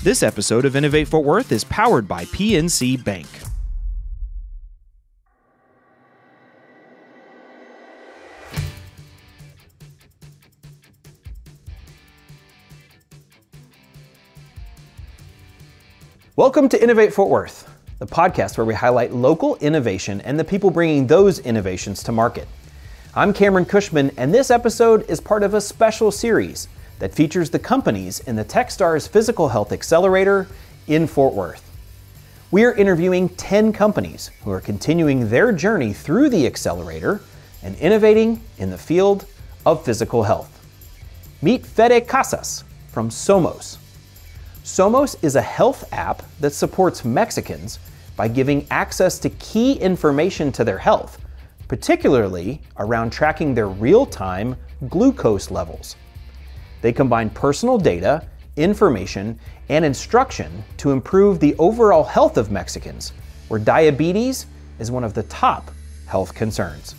This episode of Innovate Fort Worth is powered by PNC Bank. Welcome to Innovate Fort Worth, the podcast where we highlight local innovation and the people bringing those innovations to market. I'm Cameron Cushman, and this episode is part of a special series that features the companies in the Techstars Physical Health Accelerator in Fort Worth. We are interviewing 10 companies who are continuing their journey through the accelerator and innovating in the field of physical health. Meet Fede Casas from Somos. Somos is a health app that supports Mexicans by giving access to key information to their health, particularly around tracking their real time glucose levels. They combine personal data, information, and instruction to improve the overall health of Mexicans, where diabetes is one of the top health concerns.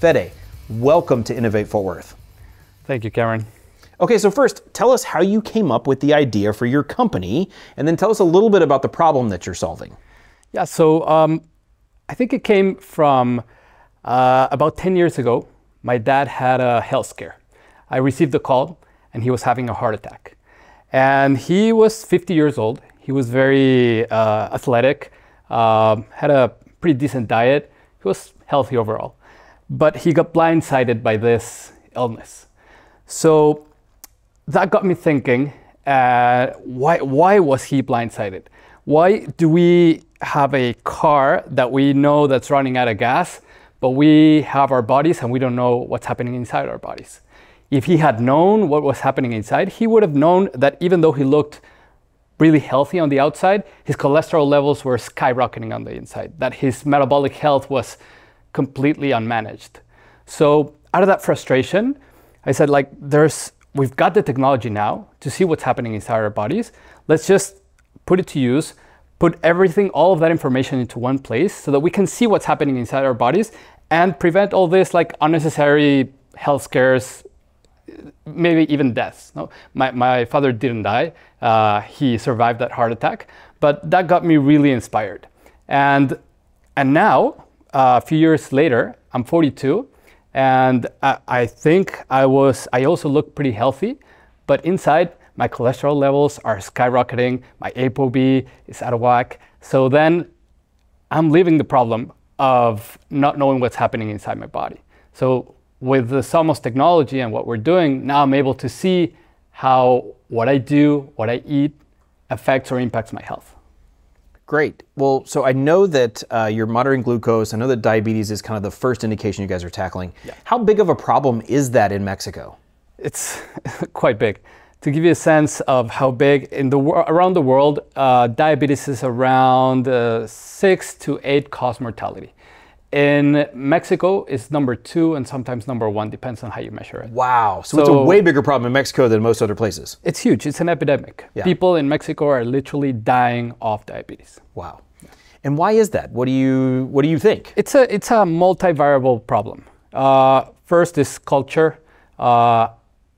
Fede, welcome to Innovate Fort Worth. Thank you, Karen. Okay, so first, tell us how you came up with the idea for your company, and then tell us a little bit about the problem that you're solving. Yeah, so um, I think it came from uh, about 10 years ago. My dad had a health scare. I received a call and he was having a heart attack. And he was 50 years old. He was very uh, athletic, uh, had a pretty decent diet. He was healthy overall. But he got blindsided by this illness. So that got me thinking uh, why, why was he blindsided? Why do we have a car that we know that's running out of gas, but we have our bodies and we don't know what's happening inside our bodies? If he had known what was happening inside, he would have known that even though he looked really healthy on the outside, his cholesterol levels were skyrocketing on the inside, that his metabolic health was completely unmanaged. So out of that frustration, I said like there's we've got the technology now to see what's happening inside our bodies. Let's just put it to use, put everything, all of that information into one place so that we can see what's happening inside our bodies and prevent all this like unnecessary health scares maybe even deaths. No? My, my father didn't die. Uh, he survived that heart attack, but that got me really inspired. And, and now, uh, a few years later, I'm 42, and I, I think I was, I also look pretty healthy, but inside, my cholesterol levels are skyrocketing, my ApoB is out of whack. So then I'm leaving the problem of not knowing what's happening inside my body. So with the Somos technology and what we're doing, now I'm able to see how what I do, what I eat, affects or impacts my health. Great. Well, so I know that uh, you're monitoring glucose. I know that diabetes is kind of the first indication you guys are tackling. Yeah. How big of a problem is that in Mexico? It's quite big. To give you a sense of how big in the around the world, uh, diabetes is around uh, six to eight cause mortality. In Mexico, it's number two and sometimes number one, depends on how you measure it. Wow. So, so it's a way bigger problem in Mexico than most other places. It's huge. It's an epidemic. Yeah. People in Mexico are literally dying of diabetes. Wow. And why is that? What do you What do you think? It's a it's a multi-variable problem. Uh, first is culture, uh,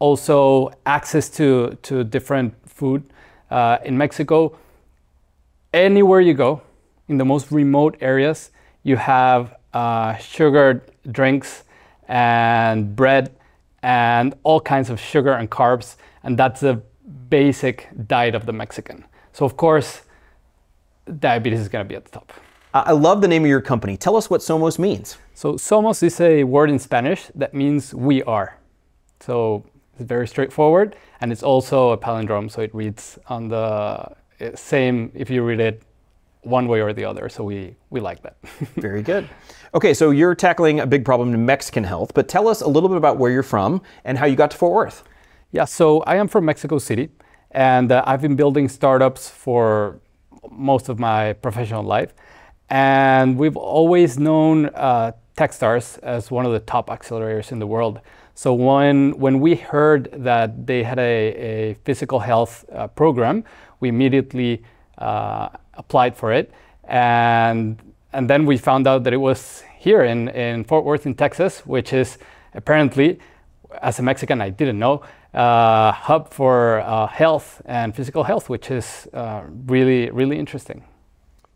also access to to different food. Uh, in Mexico, anywhere you go, in the most remote areas, you have uh, sugared drinks and bread and all kinds of sugar and carbs. And that's the basic diet of the Mexican. So, of course, diabetes is going to be at the top. I love the name of your company. Tell us what Somos means. So, Somos is a word in Spanish that means we are. So, it's very straightforward. And it's also a palindrome. So, it reads on the eh, same if you read it one way or the other. So we, we like that. Very good. Okay, so you're tackling a big problem in Mexican health, but tell us a little bit about where you're from and how you got to Fort Worth. Yeah, so I am from Mexico City, and uh, I've been building startups for most of my professional life. And we've always known uh, Techstars as one of the top accelerators in the world. So when, when we heard that they had a, a physical health uh, program, we immediately uh, applied for it. And, and then we found out that it was here in, in Fort Worth in Texas, which is apparently, as a Mexican, I didn't know, uh, hub for uh, health and physical health, which is uh, really, really interesting.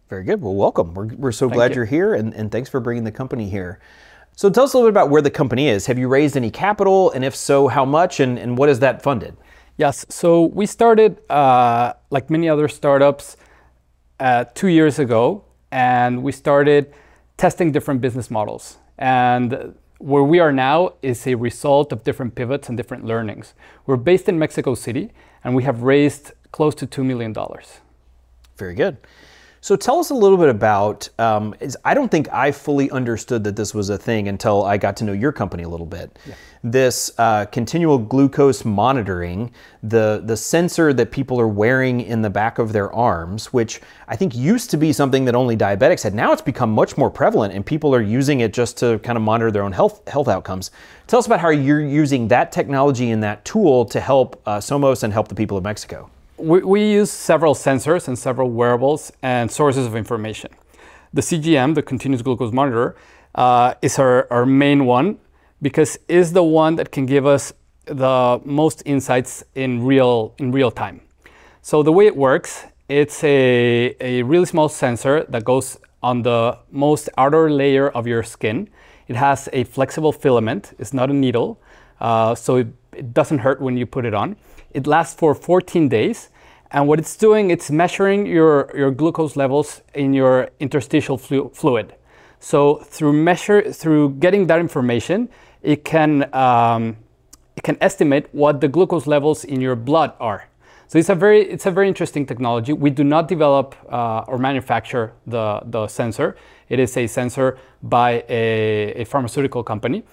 Very good. Well, welcome. We're, we're so glad you. you're here and, and thanks for bringing the company here. So tell us a little bit about where the company is. Have you raised any capital? And if so, how much? And, and what is that funded? Yes. So we started, uh, like many other startups, uh, two years ago, and we started testing different business models. And where we are now is a result of different pivots and different learnings. We're based in Mexico City, and we have raised close to $2 million. Very good. So tell us a little bit about. Um, is, I don't think I fully understood that this was a thing until I got to know your company a little bit. Yeah. This uh, continual glucose monitoring, the the sensor that people are wearing in the back of their arms, which I think used to be something that only diabetics had. Now it's become much more prevalent, and people are using it just to kind of monitor their own health health outcomes. Tell us about how you're using that technology and that tool to help uh, Somos and help the people of Mexico we, we use several sensors and several wearables and sources of information. The CGM, the continuous glucose monitor, uh, is our, our main one because is the one that can give us the most insights in real in real time. So the way it works, it's a, a really small sensor that goes on the most outer layer of your skin. It has a flexible filament. It's not a needle, uh, so it, it doesn't hurt when you put it on. It lasts for 14 days. And what it's doing, it's measuring your, your glucose levels in your interstitial flu fluid. So through measure, through getting that information, it can, um, it can estimate what the glucose levels in your blood are. So it's a very, it's a very interesting technology. We do not develop uh, or manufacture the, the sensor. It is a sensor by a, a pharmaceutical company.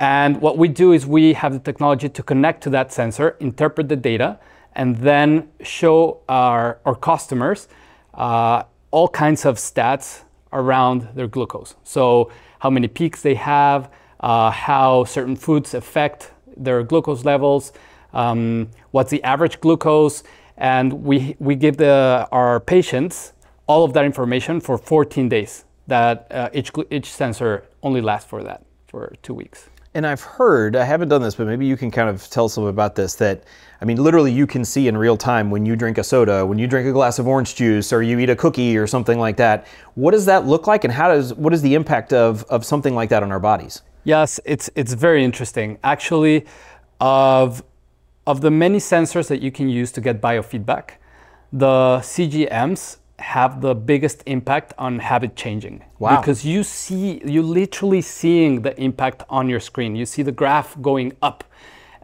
And what we do is we have the technology to connect to that sensor, interpret the data, and then show our, our customers uh, all kinds of stats around their glucose. So, how many peaks they have, uh, how certain foods affect their glucose levels, um, what's the average glucose, and we, we give the, our patients all of that information for 14 days. That uh, each, each sensor only lasts for that, for two weeks. And I've heard, I haven't done this, but maybe you can kind of tell little about this that, I mean, literally you can see in real time when you drink a soda, when you drink a glass of orange juice, or you eat a cookie or something like that. What does that look like and how does, what is the impact of, of something like that on our bodies? Yes, it's, it's very interesting. Actually, of, of the many sensors that you can use to get biofeedback, the CGMs have the biggest impact on habit changing. Wow. Because you see, you're literally seeing the impact on your screen. You see the graph going up.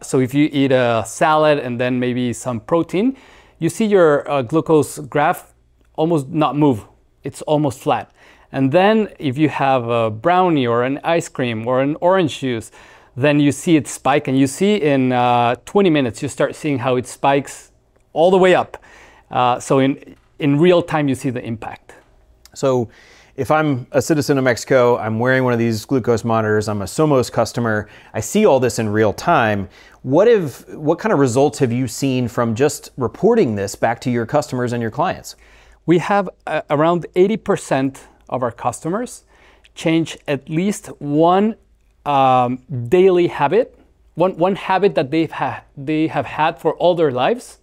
So if you eat a salad and then maybe some protein, you see your uh, glucose graph almost not move. It's almost flat. And then if you have a brownie or an ice cream or an orange juice, then you see it spike and you see in uh, 20 minutes, you start seeing how it spikes all the way up. Uh, so in in real time you see the impact. So if I'm a citizen of Mexico, I'm wearing one of these glucose monitors, I'm a Somos customer, I see all this in real time. What if what kind of results have you seen from just reporting this back to your customers and your clients? We have uh, around 80% of our customers change at least one um, daily habit, one, one habit that they've ha- they have had for all their lives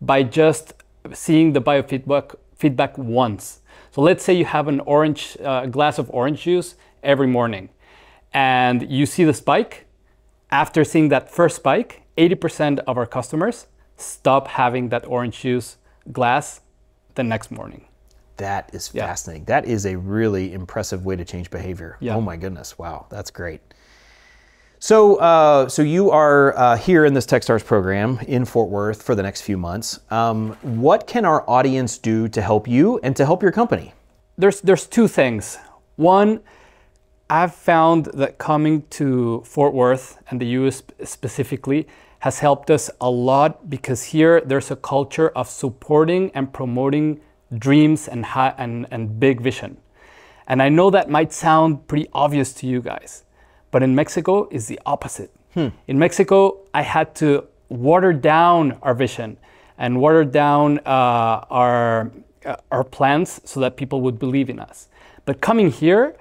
by just seeing the biofeedback feedback once. So let's say you have an orange uh, glass of orange juice every morning, and you see the spike. After seeing that first spike, 80% of our customers stop having that orange juice glass the next morning. That is fascinating. Yeah. That is a really impressive way to change behavior. Yeah. Oh my goodness! Wow, that's great. So, uh, so you are uh, here in this Techstars program in Fort Worth for the next few months. Um, what can our audience do to help you and to help your company? There's there's two things. One, I've found that coming to Fort Worth and the U.S. specifically has helped us a lot because here there's a culture of supporting and promoting dreams and high, and, and big vision. And I know that might sound pretty obvious to you guys but in Mexico is the opposite. Hmm. In Mexico, I had to water down our vision and water down uh, our uh, our plans so that people would believe in us. But coming here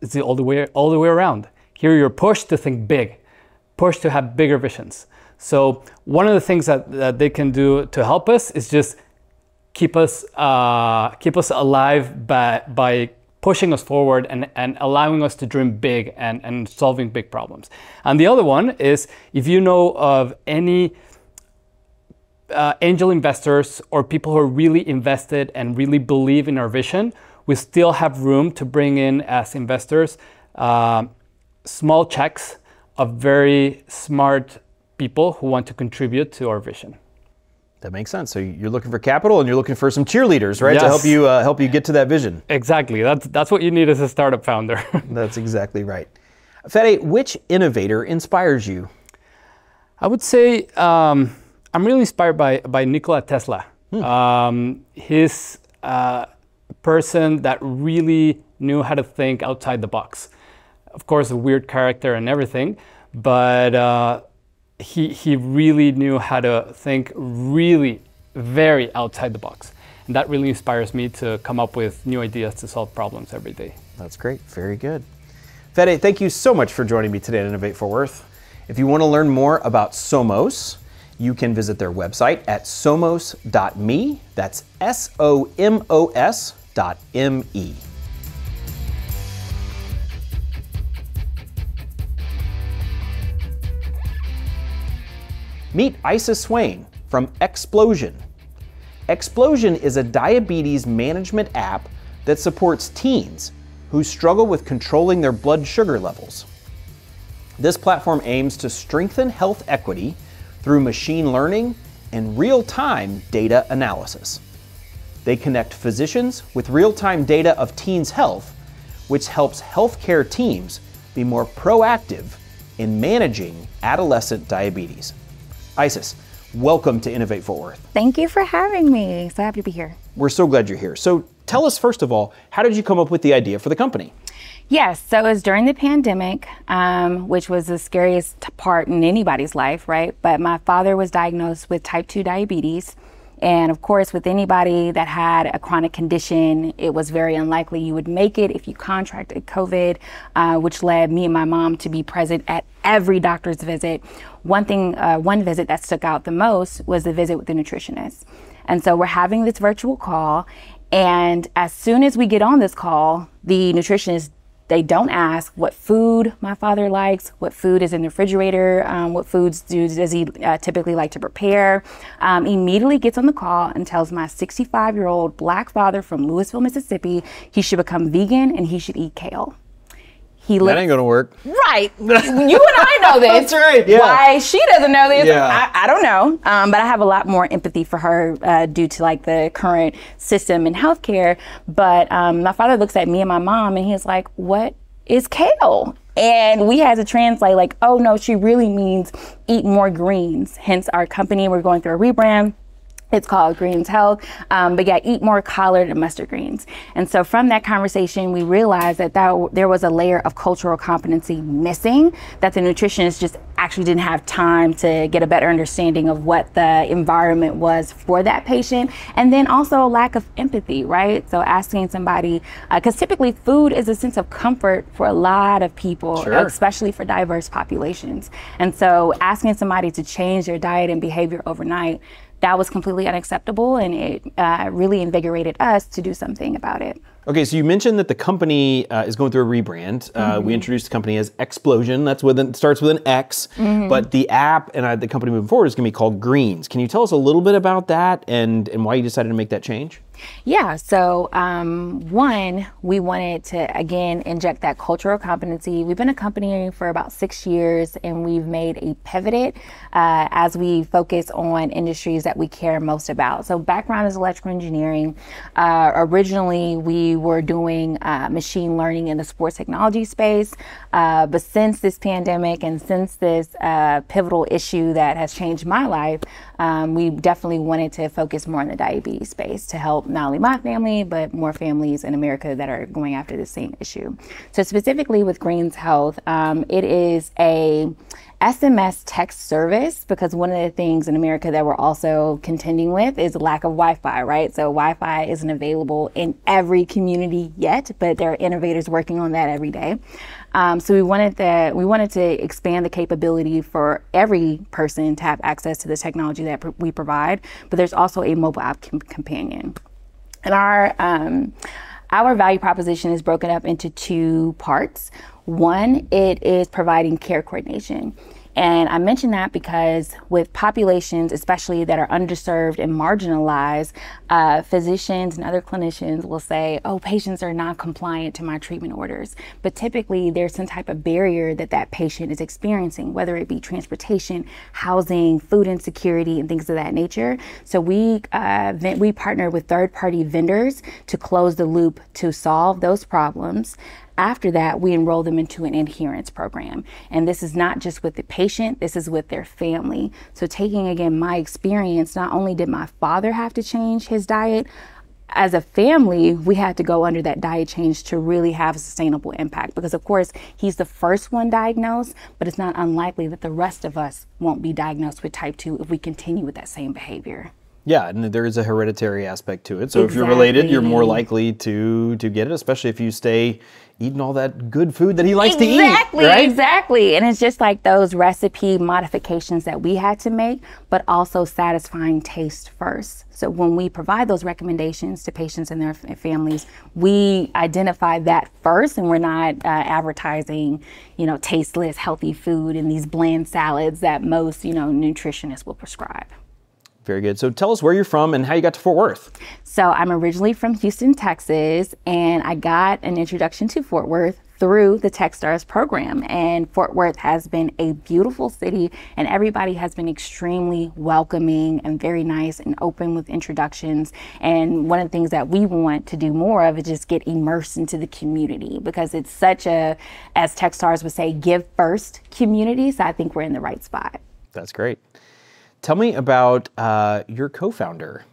is the all the way all the way around. Here you're pushed to think big, pushed to have bigger visions. So one of the things that, that they can do to help us is just keep us uh, keep us alive by by pushing us forward and, and allowing us to dream big and, and solving big problems. And the other one is if you know of any uh, angel investors or people who are really invested and really believe in our vision, we still have room to bring in as investors uh, small checks of very smart people who want to contribute to our vision. That makes sense. So you're looking for capital and you're looking for some cheerleaders, right, yes. to help you uh, help you get to that vision. Exactly. That's that's what you need as a startup founder. that's exactly right. Fede, which innovator inspires you? I would say um, I'm really inspired by by Nikola Tesla. Hmm. Um, his uh, person that really knew how to think outside the box. Of course, a weird character and everything, but uh, he, he really knew how to think really very outside the box. And that really inspires me to come up with new ideas to solve problems every day. That's great. Very good. Fede, thank you so much for joining me today at Innovate Fort Worth. If you want to learn more about Somos, you can visit their website at somos.me. That's S O M O S dot M E. Meet Isis Swain from Xplosion. Xplosion is a diabetes management app that supports teens who struggle with controlling their blood sugar levels. This platform aims to strengthen health equity through machine learning and real time data analysis. They connect physicians with real time data of teens' health, which helps healthcare teams be more proactive in managing adolescent diabetes. Isis, welcome to Innovate Fort Worth. Thank you for having me. So happy to be here. We're so glad you're here. So tell us, first of all, how did you come up with the idea for the company? Yes, so it was during the pandemic, um, which was the scariest part in anybody's life, right? But my father was diagnosed with type 2 diabetes. And of course, with anybody that had a chronic condition, it was very unlikely you would make it if you contracted COVID, uh, which led me and my mom to be present at every doctor's visit. One thing, uh, one visit that stuck out the most was the visit with the nutritionist. And so we're having this virtual call. And as soon as we get on this call, the nutritionist they don't ask what food my father likes, what food is in the refrigerator, um, what foods do, does he uh, typically like to prepare. Um, immediately gets on the call and tells my 65 year old black father from Louisville, Mississippi, he should become vegan and he should eat kale. He that ain't gonna work. Right. you and I know this. That's right. Yeah. Why she doesn't know this, yeah. I, I don't know. Um, but I have a lot more empathy for her uh, due to like the current system in healthcare. But um, my father looks at me and my mom and he's like, "What is kale?" And we had to translate like, "Oh no, she really means eat more greens." Hence our company. We're going through a rebrand it's called Greens Health, um, but yeah, eat more collard and mustard greens. And so from that conversation, we realized that, that there was a layer of cultural competency missing, that the nutritionist just actually didn't have time to get a better understanding of what the environment was for that patient. And then also a lack of empathy, right? So asking somebody, because uh, typically food is a sense of comfort for a lot of people, sure. especially for diverse populations. And so asking somebody to change their diet and behavior overnight that was completely unacceptable and it uh, really invigorated us to do something about it. Okay, so you mentioned that the company uh, is going through a rebrand. Uh, mm-hmm. We introduced the company as Xplosion. That's with it starts with an X, mm-hmm. but the app and uh, the company moving forward is going to be called Greens. Can you tell us a little bit about that and and why you decided to make that change? Yeah, so um, one, we wanted to again inject that cultural competency. We've been a company for about six years and we've made a pivot uh, as we focus on industries that we care most about. So, background is electrical engineering. Uh, originally, we were doing uh, machine learning in the sports technology space, uh, but since this pandemic and since this uh, pivotal issue that has changed my life, um, we definitely wanted to focus more on the diabetes space to help not only my family, but more families in America that are going after the same issue. So, specifically with Greens Health, um, it is a SMS text service because one of the things in America that we're also contending with is lack of Wi-Fi, right? So Wi-Fi isn't available in every community yet, but there are innovators working on that every day. Um, so we wanted that we wanted to expand the capability for every person to have access to the technology that pr- we provide. But there's also a mobile app com- companion, and our um, our value proposition is broken up into two parts. One, it is providing care coordination. And I mention that because with populations, especially that are underserved and marginalized, uh, physicians and other clinicians will say, oh, patients are not compliant to my treatment orders. But typically, there's some type of barrier that that patient is experiencing, whether it be transportation, housing, food insecurity, and things of that nature. So we, uh, we partner with third party vendors to close the loop to solve those problems. After that, we enroll them into an adherence program. And this is not just with the patient, this is with their family. So, taking again my experience, not only did my father have to change his diet, as a family, we had to go under that diet change to really have a sustainable impact because, of course, he's the first one diagnosed, but it's not unlikely that the rest of us won't be diagnosed with type 2 if we continue with that same behavior. Yeah, and there is a hereditary aspect to it. So exactly. if you're related, you're more likely to to get it, especially if you stay eating all that good food that he likes exactly, to eat. Exactly, right? exactly. And it's just like those recipe modifications that we had to make, but also satisfying taste first. So when we provide those recommendations to patients and their families, we identify that first, and we're not uh, advertising, you know, tasteless, healthy food and these bland salads that most, you know, nutritionists will prescribe. Very good. So tell us where you're from and how you got to Fort Worth. So I'm originally from Houston, Texas, and I got an introduction to Fort Worth through the Techstars program. And Fort Worth has been a beautiful city, and everybody has been extremely welcoming and very nice and open with introductions. And one of the things that we want to do more of is just get immersed into the community because it's such a, as Techstars would say, give first community. So I think we're in the right spot. That's great. Tell me about uh, your co founder.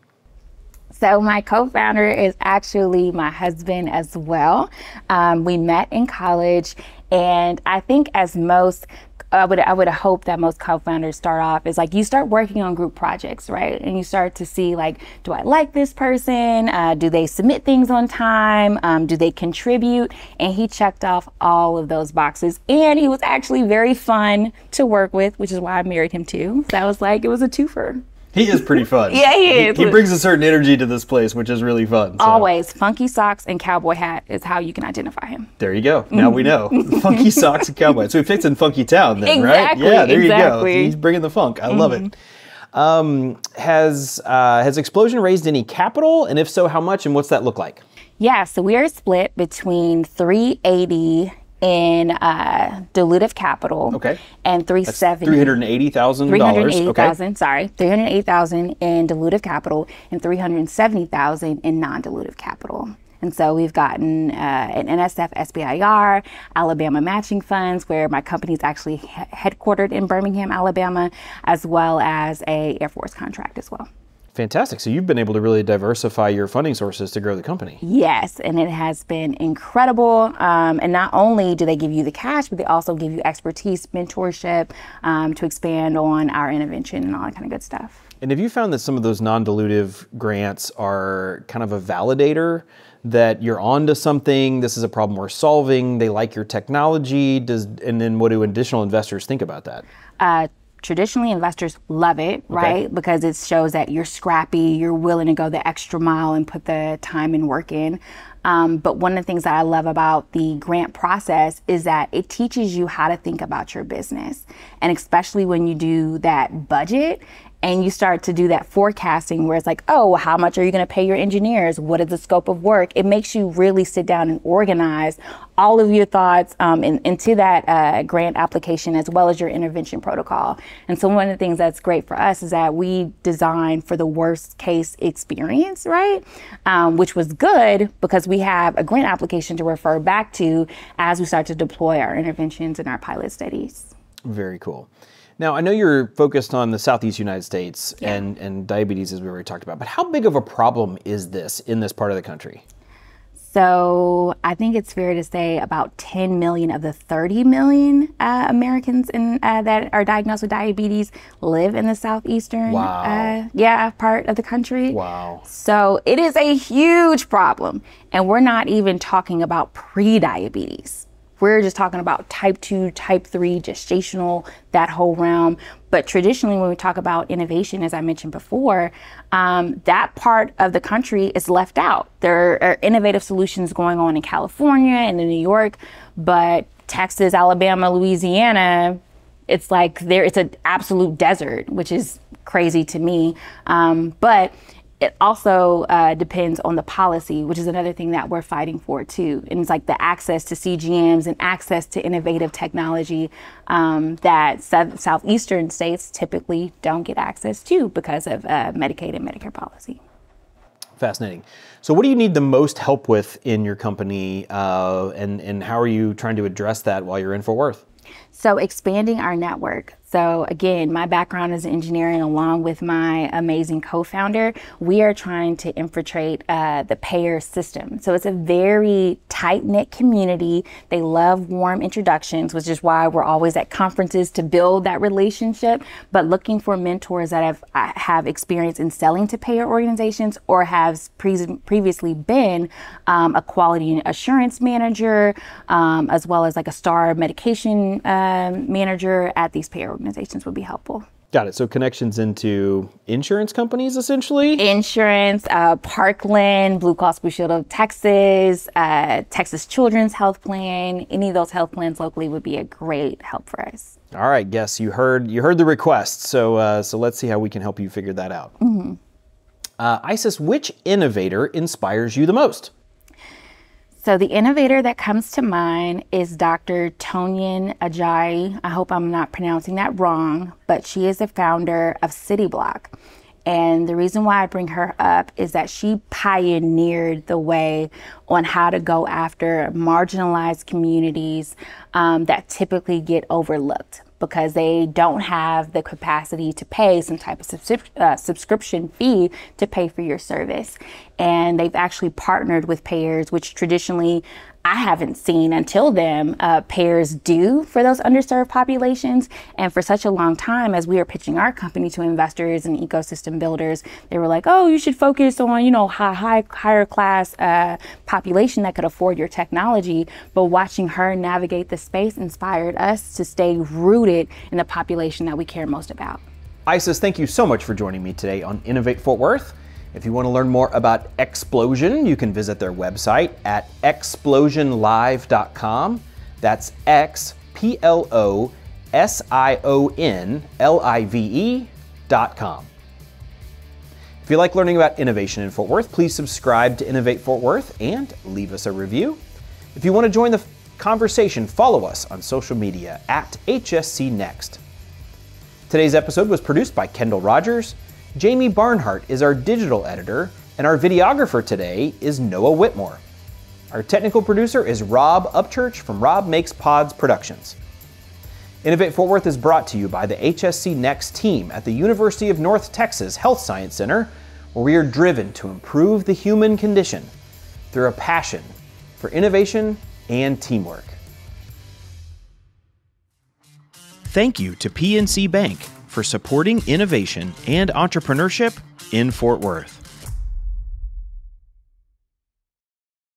So, my co founder is actually my husband as well. Um, we met in college, and I think, as most I would I would hope that most co-founders start off is like you start working on group projects, right? And you start to see like, do I like this person? Uh, do they submit things on time? Um, do they contribute? And he checked off all of those boxes, and he was actually very fun to work with, which is why I married him too. So I was like, it was a twofer. He is pretty fun. yeah, he is. He, he, brings a certain energy to this place, which is really fun. So. Always. Funky socks and cowboy hat is how you can identify him. There you go. Now we know. funky socks and cowboy. So he fits in Funky Town then, exactly, right? Yeah, there exactly. you go. He's bringing the funk. I love it. Mm-hmm. Um, has uh, has Xplosion raised any capital, and if so, how much, and what's that look like? Yeah, so we are split between 380 in uh, dilutive capital. Okay. And 370. Three hundred eighty thousand. Three hundred eighty thousand. Okay. Sorry, three hundred eighty thousand in dilutive capital and three hundred seventy thousand in non-dilutive capital. And so we've gotten uh, an NSF SBIR, Alabama matching funds, where my company is actually he- headquartered in Birmingham, Alabama, as well as a Air Force contract as well. Fantastic. So you've been able to really diversify your funding sources to grow the company. Yes, and it has been incredible. Um, and not only do they give you the cash, but they also give you expertise, mentorship um, to expand on our intervention and all that kind of good stuff. And have you found that some of those non dilutive grants are kind of a validator? that you're onto something. This is a problem we're solving. They like your technology. Does and then what do additional investors think about that? Uh, traditionally investors love it, right? Okay. Because it shows that you're scrappy, you're willing to go the extra mile and put the time and work in. Um, but one of the things that I love about the grant process is that it teaches you how to think about your business. And especially when you do that budget and you start to do that forecasting where it's like, oh, how much are you going to pay your engineers? What is the scope of work? It makes you really sit down and organize all of your thoughts um, in, into that uh, grant application as well as your intervention protocol. And so, one of the things that's great for us is that we design for the worst case experience, right? Um, which was good because we have a grant application to refer back to as we start to deploy our interventions and our pilot studies. Very cool. Now, I know you're focused on the Southeast United States yeah. and, and diabetes, as we already talked about, but how big of a problem is this in this part of the country? So I think it's fair to say about 10 million of the 30 million uh, Americans in, uh, that are diagnosed with diabetes live in the southeastern wow. uh, yeah part of the country. Wow. So it is a huge problem, and we're not even talking about pre-diabetes we're just talking about type 2, type 3, gestational, that whole realm. But traditionally, when we talk about innovation, as I mentioned before, um, that part of the country is left out. There are innovative solutions going on in California and in New York, but Texas, Alabama, Louisiana, it's like there it's an absolute desert, which is crazy to me. Um, but it also uh, depends on the policy, which is another thing that we're fighting for too. And it's like the access to CGMs and access to innovative technology um, that south- southeastern states typically don't get access to because of uh, Medicaid and Medicare policy. Fascinating. So, what do you need the most help with in your company, uh, and and how are you trying to address that while you're in Fort Worth? So, expanding our network. So, again, my background is engineering, along with my amazing co founder. We are trying to infiltrate uh, the payer system. So, it's a very tight knit community. They love warm introductions, which is why we're always at conferences to build that relationship. But looking for mentors that have, uh, have experience in selling to payer organizations or have pre- previously been um, a quality assurance manager, um, as well as like a star medication um, manager at these payer organizations would be helpful. Got it. So connections into insurance companies, essentially. Insurance, uh, Parkland, Blue Cross Blue Shield of Texas, uh, Texas Children's Health Plan. Any of those health plans locally would be a great help for us. All right, guess you heard you heard the request. So uh, so let's see how we can help you figure that out. Mm-hmm. Uh, Isis, which innovator inspires you the most? So the innovator that comes to mind is Dr. Toyin Ajayi. I hope I'm not pronouncing that wrong, but she is the founder of Cityblock. And the reason why I bring her up is that she pioneered the way on how to go after marginalized communities um, that typically get overlooked because they don't have the capacity to pay some type of subscrip- uh, subscription fee to pay for your service. And they've actually partnered with payers, which traditionally I haven't seen until then uh, payers do for those underserved populations. And for such a long time, as we were pitching our company to investors and ecosystem builders, they were like, "Oh, you should focus on you know high, high higher class uh, population that could afford your technology." But watching her navigate the space inspired us to stay rooted in the population that we care most about. Isis, thank you so much for joining me today on Innovate Fort Worth. If you want to learn more about Xplosion, you can visit their website at xplosionlive.com. That's X P L O S I O N L I V E dot com. If you like learning about innovation in Fort Worth, please subscribe to Innovate Fort Worth and leave us a review. If you want to join the conversation, follow us on social media at HSC Next. Today's episode was produced by Kendall Rogers. Jamie Barnhart is our digital editor, and our videographer today is Noah Whitmore. Our technical producer is Rob Upchurch from Rob Makes Pods Productions. Innovate Fort Worth is brought to you by the HSC Next team at the University of North Texas Health Science Center, where we are driven to improve the human condition through a passion for innovation and teamwork. Thank you to PNC Bank for supporting innovation and entrepreneurship in Fort Worth.